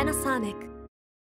Panasonic.